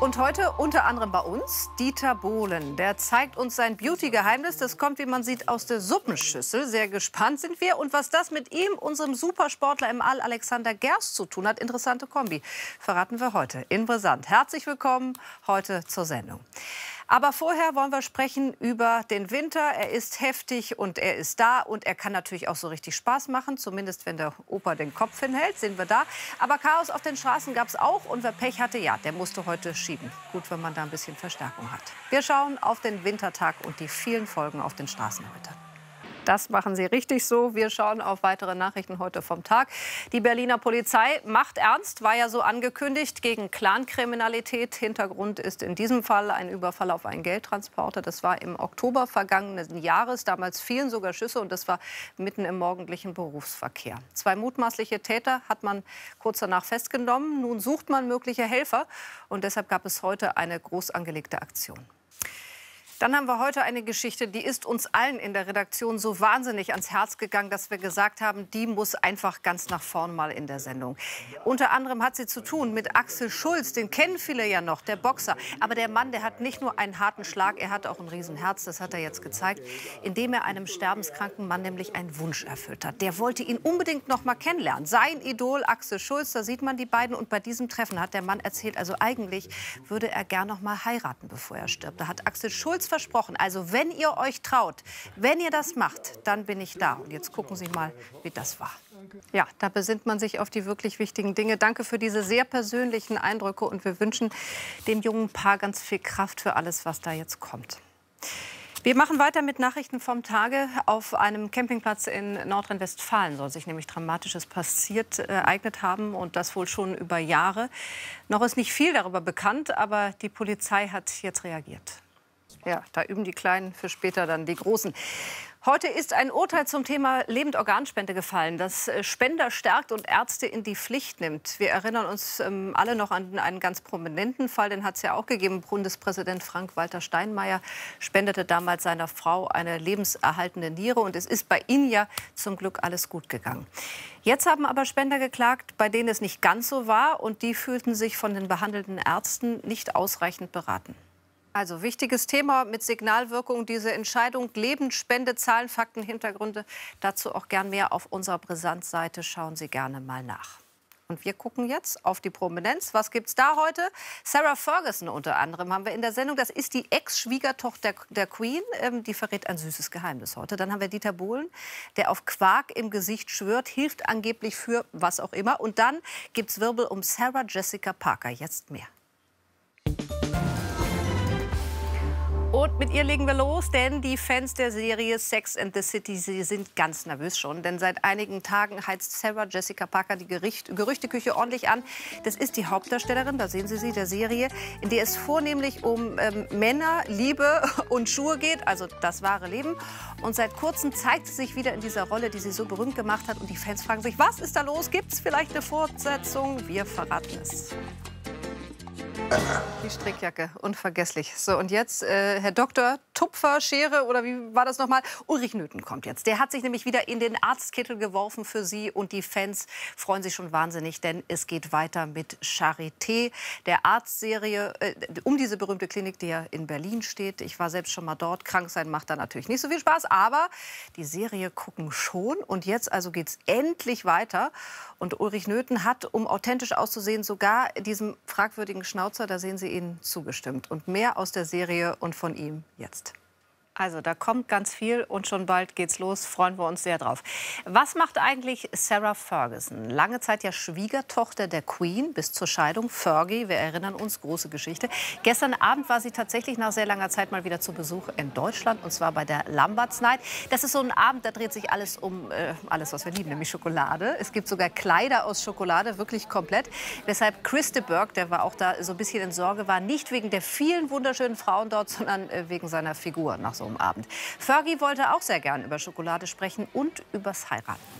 Und heute unter anderem bei uns Dieter Bohlen. Der zeigt uns sein Beauty-Geheimnis. Das kommt, wie man sieht, aus der Suppenschüssel. Sehr gespannt sind wir. Und was das mit ihm, unserem Supersportler im All, Alexander Gerst, zu tun hat, interessante Kombi, verraten wir heute in Brisant. Herzlich willkommen heute zur Sendung. Aber vorher wollen wir sprechen über den Winter. Er ist heftig und er ist da und er kann natürlich auch so richtig Spaß machen, zumindest wenn der Opa den Kopf hinhält, sind wir da. Aber Chaos auf den Straßen gab es auch und wer Pech hatte, ja, der musste heute schieben. Gut, wenn man da ein bisschen Verstärkung hat. Wir schauen auf den Wintertag und die vielen Folgen auf den Straßen heute. Das machen Sie richtig so. Wir schauen auf weitere Nachrichten heute vom Tag. Die Berliner Polizei macht ernst, war ja so angekündigt, gegen Clankriminalität. Hintergrund ist in diesem Fall ein Überfall auf einen Geldtransporter. Das war im Oktober vergangenen Jahres. Damals fielen sogar Schüsse und das war mitten im morgendlichen Berufsverkehr. Zwei mutmaßliche Täter hat man kurz danach festgenommen. Nun sucht man mögliche Helfer und deshalb gab es heute eine groß angelegte Aktion. Dann haben wir heute eine Geschichte, die ist uns allen in der Redaktion so wahnsinnig ans Herz gegangen, dass wir gesagt haben, die muss einfach ganz nach vorn mal in der Sendung. Unter anderem hat sie zu tun mit Axel Schulz, den kennen viele ja noch, der Boxer. Aber der Mann, der hat nicht nur einen harten Schlag, er hat auch ein Riesenherz, das hat er jetzt gezeigt, indem er einem sterbenskranken Mann nämlich einen Wunsch erfüllt hat. Der wollte ihn unbedingt noch mal kennenlernen. Sein Idol Axel Schulz, da sieht man die beiden. Und bei diesem Treffen hat der Mann erzählt, also eigentlich würde er gern noch mal heiraten, bevor er stirbt. Da hat Axel Schulz versprochen. Also wenn ihr euch traut, wenn ihr das macht, dann bin ich da. Und jetzt gucken Sie mal, wie das war. Ja, da besinnt man sich auf die wirklich wichtigen Dinge. Danke für diese sehr persönlichen Eindrücke und wir wünschen dem jungen Paar ganz viel Kraft für alles, was da jetzt kommt. Wir machen weiter mit Nachrichten vom Tage. Auf einem Campingplatz in Nordrhein-Westfalen soll sich nämlich Dramatisches passiert, äh, ereignet haben und das wohl schon über Jahre. Noch ist nicht viel darüber bekannt, aber die Polizei hat jetzt reagiert. Ja, da üben die Kleinen für später dann die Großen. Heute ist ein Urteil zum Thema Lebendorganspende gefallen, das äh, Spender stärkt und Ärzte in die Pflicht nimmt. Wir erinnern uns ähm, alle noch an einen ganz prominenten Fall, den hat es ja auch gegeben. Bundespräsident Frank-Walter Steinmeier spendete damals seiner Frau eine lebenserhaltende Niere und es ist bei Ihnen ja zum Glück alles gut gegangen. Jetzt haben aber Spender geklagt, bei denen es nicht ganz so war und die fühlten sich von den behandelten Ärzten nicht ausreichend beraten. Also wichtiges Thema mit Signalwirkung, diese Entscheidung, Lebensspende, Zahlen, Fakten, Hintergründe. Dazu auch gern mehr auf unserer Brisanz-Seite. Schauen Sie gerne mal nach. Und wir gucken jetzt auf die Prominenz. Was gibt's da heute? Sarah Ferguson unter anderem haben wir in der Sendung. Das ist die Ex-Schwiegertochter der Queen. Ähm, die verrät ein süßes Geheimnis heute. Dann haben wir Dieter Bohlen, der auf Quark im Gesicht schwört, hilft angeblich für was auch immer. Und dann gibt's Wirbel um Sarah Jessica Parker. Jetzt mehr. Und mit ihr legen wir los, denn die Fans der Serie Sex and the City sie sind ganz nervös schon. Denn seit einigen Tagen heizt Sarah Jessica Parker die Gericht Gerüchteküche ordentlich an. Das ist die Hauptdarstellerin, da sehen Sie sie, der Serie, in der es vornehmlich um ähm, Männer, Liebe und Schuhe geht, also das wahre Leben. Und seit kurzem zeigt sie sich wieder in dieser Rolle, die sie so berühmt gemacht hat. Und die Fans fragen sich, was ist da los? Gibt es vielleicht eine Fortsetzung? Wir verraten es. Die Strickjacke, unvergesslich. So, und jetzt, äh, Herr Doktor, Tupfer, Schere oder wie war das nochmal? Ulrich Nöthen kommt jetzt. Der hat sich nämlich wieder in den Arztkittel geworfen für Sie und die Fans freuen sich schon wahnsinnig, denn es geht weiter mit Charité, der Arztserie, äh, um diese berühmte Klinik, die ja in Berlin steht. Ich war selbst schon mal dort. Krank sein macht da natürlich nicht so viel Spaß, aber die Serie gucken schon. Und jetzt also geht es endlich weiter. Und Ulrich Nöthen hat, um authentisch auszusehen, sogar diesem fragwürdigen Schnauzer Schnauzer, da sehen Sie ihnen zugestimmt. Und mehr aus der Serie und von ihm jetzt. Also da kommt ganz viel und schon bald geht's los. Freuen wir uns sehr drauf. Was macht eigentlich Sarah Ferguson? Lange Zeit ja Schwiegertochter der Queen bis zur Scheidung. Fergie, wir erinnern uns, große Geschichte. Gestern Abend war sie tatsächlich nach sehr langer Zeit mal wieder zu Besuch in Deutschland und zwar bei der Lamberts Night. Das ist so ein Abend, da dreht sich alles um äh, alles, was wir lieben, nämlich Schokolade. Es gibt sogar Kleider aus Schokolade, wirklich komplett. Weshalb Chris de Burgh, der war auch da so ein bisschen in Sorge, war nicht wegen der vielen wunderschönen Frauen dort, sondern äh, wegen seiner Figur nach so Abend. Fergie wollte auch sehr gern über Schokolade sprechen und übers Heiraten.